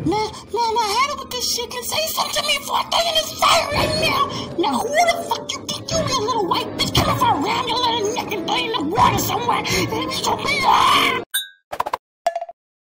Man, man, I had it with this shit. Can say something to me before I throw in this fire right now. Now, who the fuck you think you is, little white bitch, coming from around your little neck and throw in the water somewhere? So, me